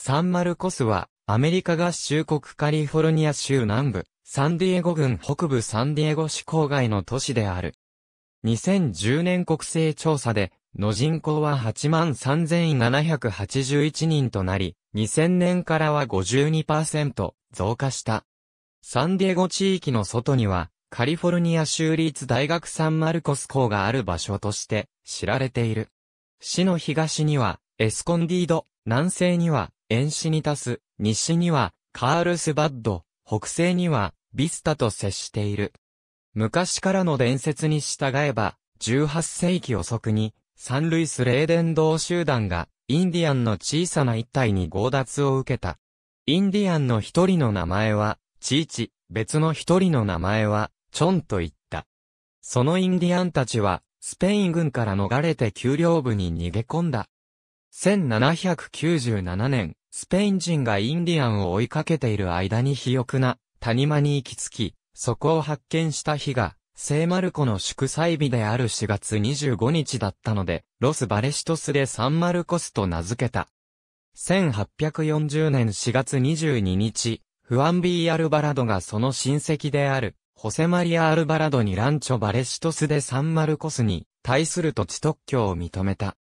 サンマルコスは、アメリカ合衆国カリフォルニア州南部、サンディエゴ郡北部サンディエゴ市郊外の都市である。2010年国勢調査で、の人口は83,781人となり、2000年からは52%増加した。サンディエゴ地域の外には、カリフォルニア州立大学サンマルコス校がある場所として知られている。市の東には、エスコンディード、南西には、エンシニタス、西には、カールスバッド、北西には、ビスタと接している。昔からの伝説に従えば、18世紀遅くに、サンルイス・レーデン道集団が、インディアンの小さな一帯に強奪を受けた。インディアンの一人の名前は、チーチ、別の一人の名前は、チョンと言った。そのインディアンたちは、スペイン軍から逃れて丘陵部に逃げ込んだ。1797年、スペイン人がインディアンを追いかけている間に肥沃な谷間に行き着き、そこを発見した日が、聖マルコの祝祭日である4月25日だったので、ロス・バレシトスでサンマルコスと名付けた。1840年4月22日、フアンビー・アルバラドがその親戚である、ホセマリア・アルバラドにランチョ・バレシトスでサンマルコスに対する土地特許を認めた。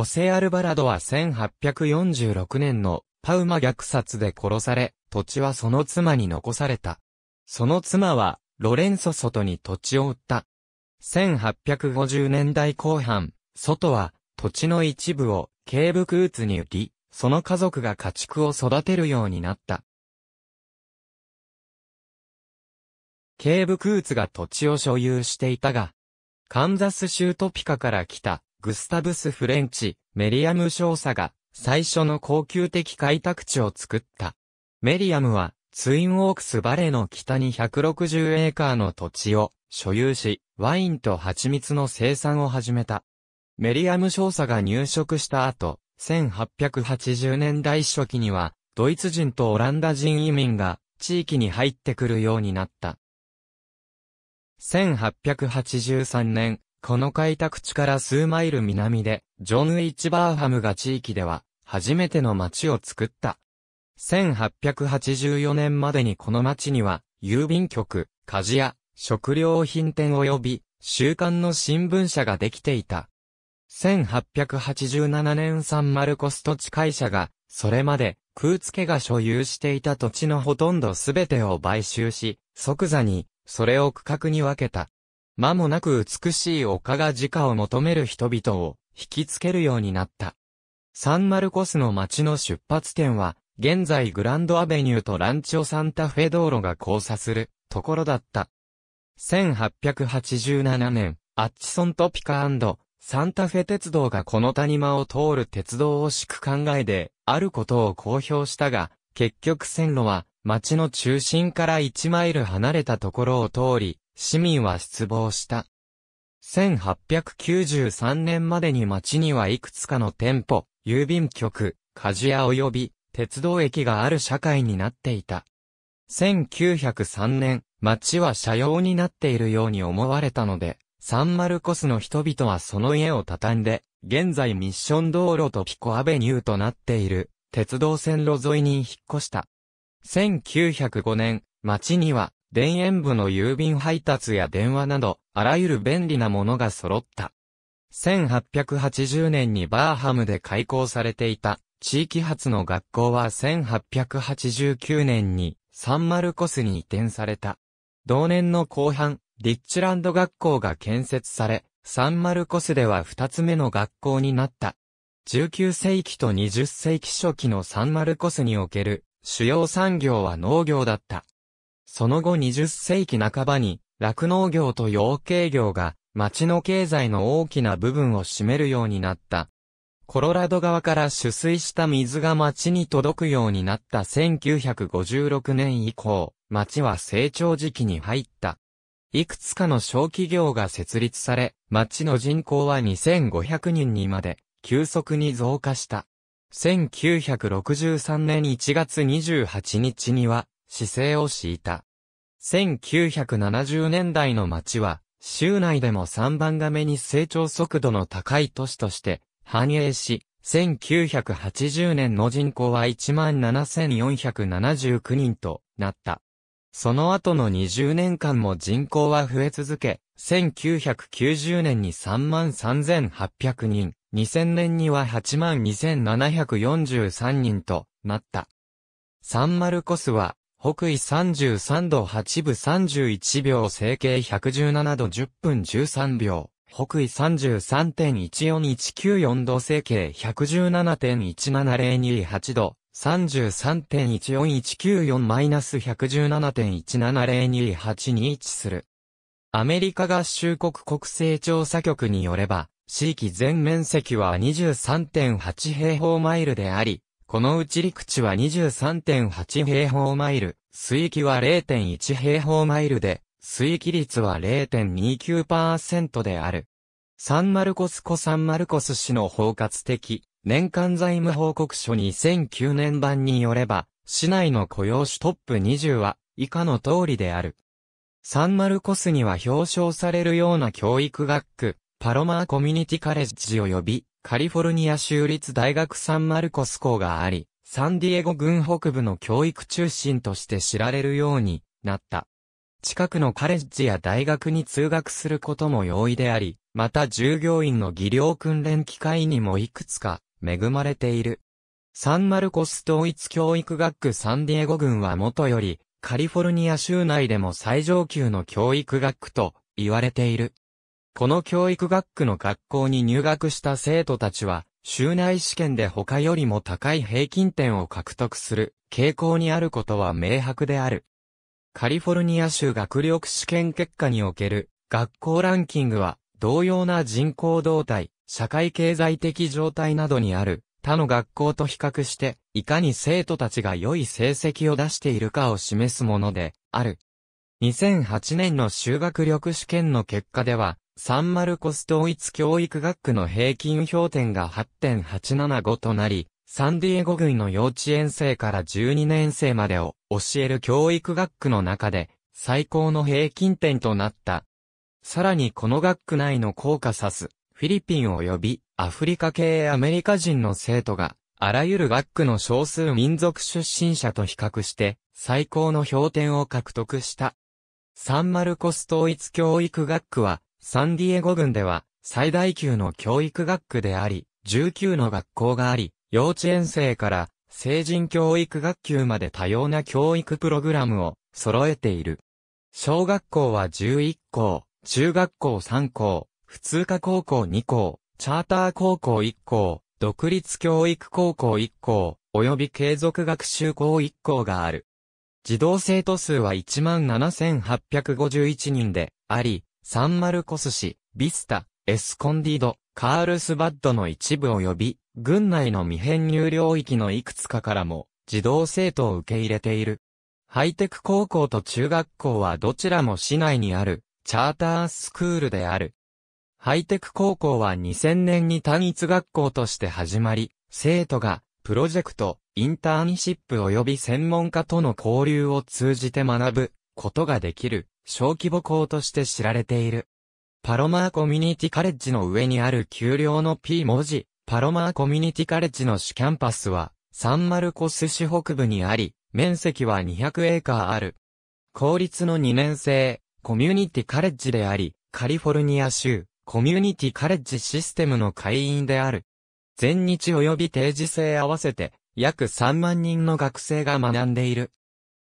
ホセ・アルバラドは1846年のパウマ虐殺で殺され、土地はその妻に残された。その妻は、ロレンソ外に土地を売った。1850年代後半、外は、土地の一部を、ケーブクーツに売り、その家族が家畜を育てるようになった。ケーブクーツが土地を所有していたが、カンザス州トピカから来た、グスタブス・フレンチ、メリアム少佐が、最初の高級的開拓地を作った。メリアムは、ツインオークスバレーの北に160エーカーの土地を所有し、ワインと蜂蜜の生産を始めた。メリアム少佐が入植した後、1880年代初期には、ドイツ人とオランダ人移民が地域に入ってくるようになった。1883年、この開拓地から数マイル南で、ジョン・ウィッチバーハムが地域では、初めての町を作った。1884年までにこの町には、郵便局、鍛冶屋、食料品店及び、週刊の新聞社ができていた。1887年サンマルコス土地会社が、それまで、空付が所有していた土地のほとんどすべてを買収し、即座に、それを区画に分けた。間もなく美しい丘が時価を求める人々を引きつけるようになった。サンマルコスの町の出発点は、現在グランドアベニューとランチョサンタフェ道路が交差するところだった。1887年、アッチソントピカサンタフェ鉄道がこの谷間を通る鉄道を敷く考えで、あることを公表したが、結局線路は町の中心から1マイル離れたところを通り、市民は失望した。1893年までに町にはいくつかの店舗、郵便局、鍛冶屋及び鉄道駅がある社会になっていた。1903年、町は車用になっているように思われたので、サンマルコスの人々はその家を畳んで、現在ミッション道路とピコアベニューとなっている、鉄道線路沿いに引っ越した。1905年、町には、田園部の郵便配達や電話など、あらゆる便利なものが揃った。1880年にバーハムで開校されていた地域発の学校は1889年にサンマルコスに移転された。同年の後半、リッチランド学校が建設され、サンマルコスでは二つ目の学校になった。19世紀と20世紀初期のサンマルコスにおける主要産業は農業だった。その後20世紀半ばに、酪農業と養鶏業が町の経済の大きな部分を占めるようになった。コロラド川から取水した水が町に届くようになった1956年以降、町は成長時期に入った。いくつかの小企業が設立され、町の人口は2500人にまで急速に増加した。1963年1月28日には、市政を敷いた。1970年代の町は、州内でも3番が目に成長速度の高い都市として、繁栄し、1980年の人口は17,479人となった。その後の20年間も人口は増え続け、1990年に33,800人、2000年には82,743人となった。サンマルコスは、北緯33度8分31秒整形117度10分13秒。北緯33.14194度整形117.17028度。33.14194-117.17028に位置する。アメリカ合衆国国勢調査局によれば、地域全面積は23.8平方マイルであり、このうち陸地は23.8平方マイル、水域は0.1平方マイルで、水域率は0.29%である。サンマルコスコサンマルコス市の包括的年間財務報告書2009年版によれば、市内の雇用種トップ20は以下の通りである。サンマルコスには表彰されるような教育学区、パロマーコミュニティカレッジ及び、カリフォルニア州立大学サンマルコス校があり、サンディエゴ郡北部の教育中心として知られるようになった。近くのカレッジや大学に通学することも容易であり、また従業員の技量訓練機会にもいくつか恵まれている。サンマルコス統一教育学区サンディエゴ郡はもとより、カリフォルニア州内でも最上級の教育学区と言われている。この教育学区の学校に入学した生徒たちは、州内試験で他よりも高い平均点を獲得する傾向にあることは明白である。カリフォルニア州学力試験結果における学校ランキングは同様な人口動態、社会経済的状態などにある他の学校と比較して、いかに生徒たちが良い成績を出しているかを示すものである。2008年の修学力試験の結果では、サンマルコス統一教育学区の平均評点が8.875となり、サンディエゴ郡の幼稚園生から12年生までを教える教育学区の中で最高の平均点となった。さらにこの学区内の校歌指す、フィリピン及びアフリカ系アメリカ人の生徒が、あらゆる学区の少数民族出身者と比較して最高の評点を獲得した。サンマルコス統一教育学区はサンディエゴ郡では最大級の教育学区であり、19の学校があり、幼稚園生から成人教育学級まで多様な教育プログラムを揃えている。小学校は11校、中学校3校、普通科高校2校、チャーター高校1校、独立教育高校1校、及び継続学習校1校がある。児童生徒数は17,851人であり、サンマルコス市、ビスタ、エスコンディド、カールスバッドの一部及び、軍内の未編入領域のいくつかからも、児童生徒を受け入れている。ハイテク高校と中学校はどちらも市内にある、チャータースクールである。ハイテク高校は2000年に単一学校として始まり、生徒が、プロジェクト、インターンシップ及び専門家との交流を通じて学ぶことができる小規模校として知られている。パロマーコミュニティカレッジの上にある丘陵の P 文字、パロマーコミュニティカレッジの主キャンパスは、サンマルコス市北部にあり、面積は200エーカーある。公立の2年生、コミュニティカレッジであり、カリフォルニア州、コミュニティカレッジシステムの会員である。全日及び定時制合わせて、約3万人の学生が学んでいる。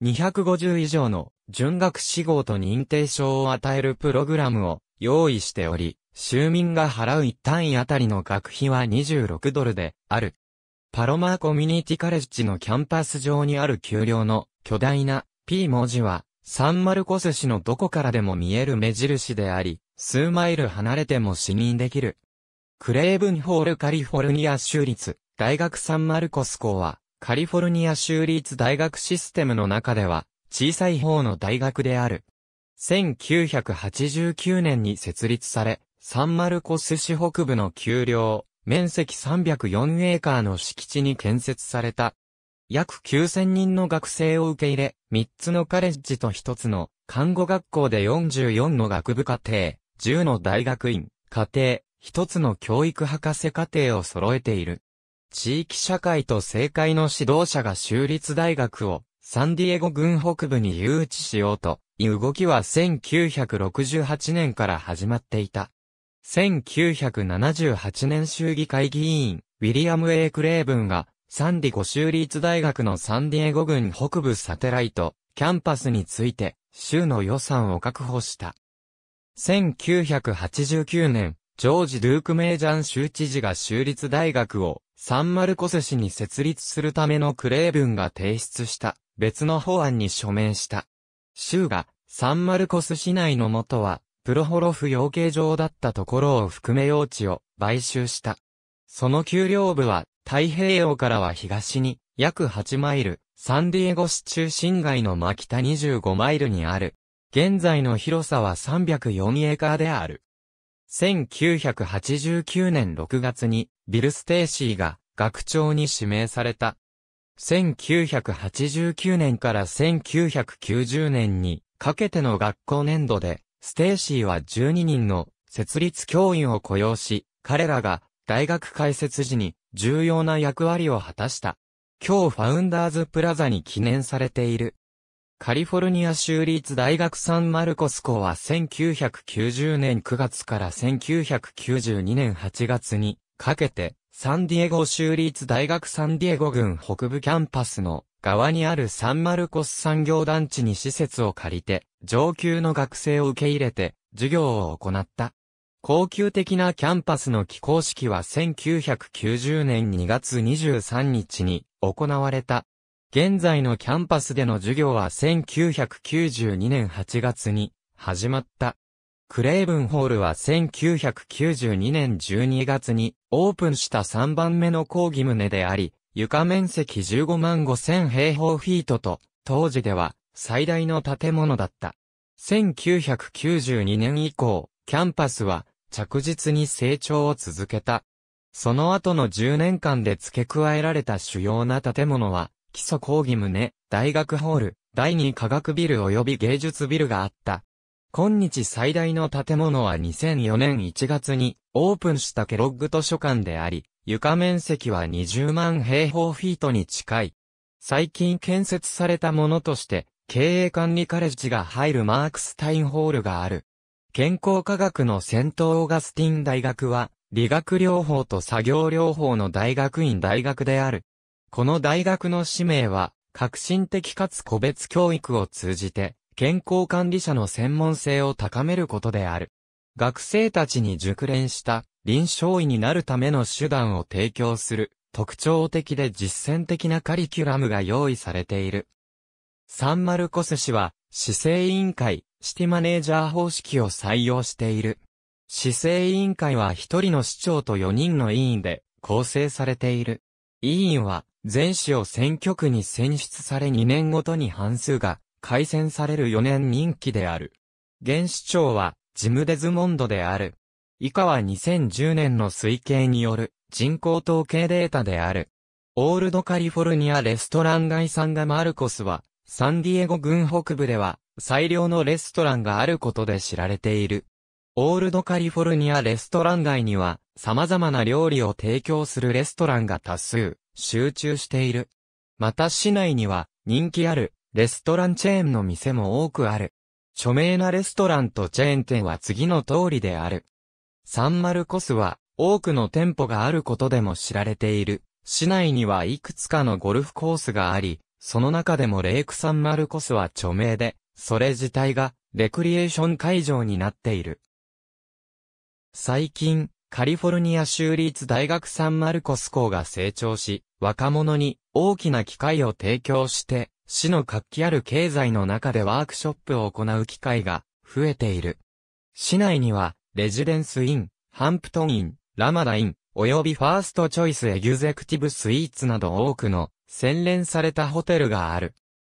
250以上の準学士号と認定証を与えるプログラムを用意しており、州民が払う一単位あたりの学費は26ドルである。パロマーコミュニティカレッジのキャンパス上にある丘陵の巨大な P 文字はサンマルコス市のどこからでも見える目印であり、数マイル離れても視認できる。クレーブンホールカリフォルニア州立大学サンマルコス校は、カリフォルニア州立大学システムの中では、小さい方の大学である。1989年に設立され、サンマルコス市北部の丘陵、面積304エーカーの敷地に建設された。約9000人の学生を受け入れ、3つのカレッジと1つの看護学校で44の学部課程、10の大学院、課程、1つの教育博士課程を揃えている。地域社会と政界の指導者が州立大学をサンディエゴ郡北部に誘致しようという動きは1968年から始まっていた。1978年州議会議員、ウィリアム・エイクレーブンが、サンディエゴ州立大学のサンディエゴ郡北部サテライト、キャンパスについて、州の予算を確保した。1989年、ジョージ・ドゥーク・メージャン州知事が州立大学をサンマルコス市に設立するためのクレーブンが提出した別の法案に署名した。州がサンマルコス市内の元はプロホロフ養鶏場だったところを含め用地を買収した。その給料部は太平洋からは東に約8マイル、サンディエゴ市中心街の真北25マイルにある。現在の広さは304エーカーである。1989年6月にビル・ステーシーが学長に指名された。1989年から1990年にかけての学校年度でステーシーは12人の設立教員を雇用し、彼らが大学開設時に重要な役割を果たした。今日ファウンダーズプラザに記念されている。カリフォルニア州立大学サンマルコス校は1990年9月から1992年8月にかけてサンディエゴ州立大学サンディエゴ郡北部キャンパスの側にあるサンマルコス産業団地に施設を借りて、上級の学生を受け入れて、授業を行った。恒久的なキャンパスの起工式は1990年2月23日に行われた。現在のキャンパスでの授業は1992年8月に始まった。クレーブンホールは1992年12月にオープンした3番目の講義棟であり、床面積15万5千平方フィートと、当時では最大の建物だった。1992年以降、キャンパスは着実に成長を続けた。その後の10年間で付け加えられた主要な建物は、基礎講義棟、大学ホール、第二科学ビル及び芸術ビルがあった。今日最大の建物は2004年1月にオープンしたケロッグ図書館であり、床面積は20万平方フィートに近い。最近建設されたものとして、経営管理カレッジが入るマークスタインホールがある。健康科学のセントオーガスティン大学は、理学療法と作業療法の大学院大学である。この大学の使命は、革新的かつ個別教育を通じて、健康管理者の専門性を高めることである。学生たちに熟練した臨床医になるための手段を提供する特徴的で実践的なカリキュラムが用意されている。サンマルコス氏は、市政委員会、シティマネージャー方式を採用している。市政委員会は一人の市長と4人の委員で構成されている。委員は、全市を選挙区に選出され2年ごとに半数が改選される4年任期である。現市長は、ジム・デズモンドである。以下は2010年の推計による人口統計データである。オールドカリフォルニアレストラン街サンガマルコスは、サンディエゴ郡北部では、最良のレストランがあることで知られている。オールドカリフォルニアレストラン街には、様々な料理を提供するレストランが多数、集中している。また市内には、人気ある、レストランチェーンの店も多くある。著名なレストランとチェーン店は次の通りである。サンマルコスは多くの店舗があることでも知られている。市内にはいくつかのゴルフコースがあり、その中でもレイクサンマルコスは著名で、それ自体がレクリエーション会場になっている。最近、カリフォルニア州立大学サンマルコス校が成長し、若者に大きな機会を提供して、市の活気ある経済の中でワークショップを行う機会が増えている。市内にはレジデンスイン、ハンプトンイン、ラマダイン、及びファーストチョイスエグゼクティブスイーツなど多くの洗練されたホテルがある。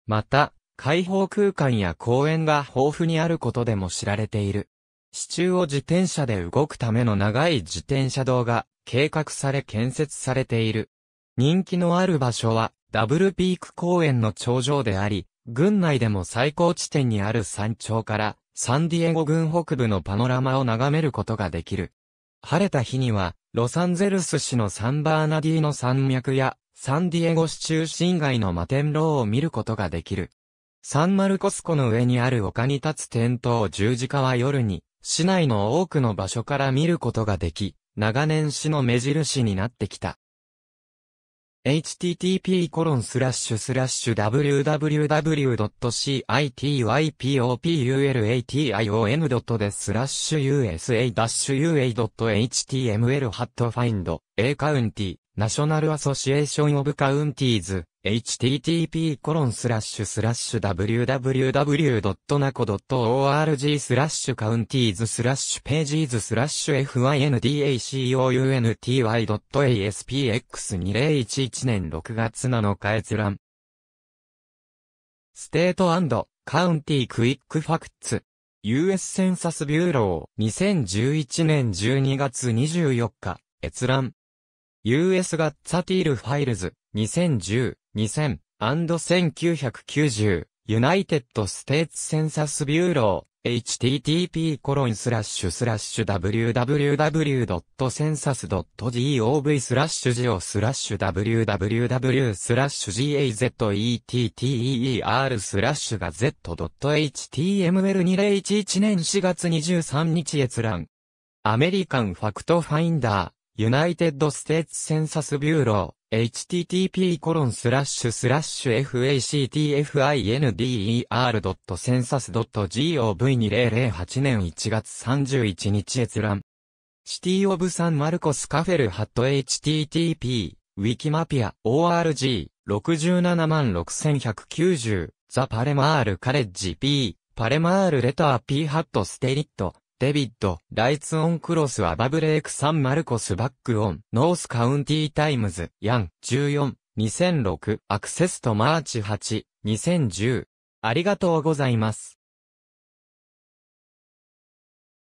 また、開放空間や公園が豊富にあることでも知られている。市中を自転車で動くための長い自転車道が計画され建設されている。人気のある場所はダブルピーク公園の頂上であり、郡内でも最高地点にある山頂からサンディエゴ郡北部のパノラマを眺めることができる。晴れた日には、ロサンゼルス市のサンバーナディーノ山脈や、サンディエゴ市中心街の摩天楼を見ることができる。サンマルコス湖の上にある丘に立つ点灯十字架は夜に、市内の多くの場所から見ることができ、長年市の目印になってきた。Http コロンスラッシュスラッシュ www.citypopulation.de でスラッシュ usa-ua.html ハット Find。A County National Association of Counties。Http コロンスラッシュスラッシュ www.naco.org スラッシュ Counties スラッシュ Pages スラッシュ findacounty.aspx2011 年6月7日閲覧。 State County QuickFacts。US センサスビューロー2011年12月24日閲覧。US Gazetteer Files 2010 2000 1990 United States Census Bureau http コロンスラッシュスラッシュ www.census.gov スラッシュ geo スラッシュ www スラッシュ gazetteer スラッシュが z.html2011 年4月23日閲覧アメリカンファクトファインダーユナイテッドステーツセンサスビューロー http コロンスラッシュスラッシュ factfinder.census.gov2008 年1月31日閲覧シティオブサンマルコスカフェルハット http ウィキマピア org 676,190ザ・パレマールカレッジ P パレマールレター P ハットステリット。デビッド、 Lights on cross above Lake San Marcos back on、North County Times、Jan、14、2006、Accessed March 8、2010。ありがとうございます。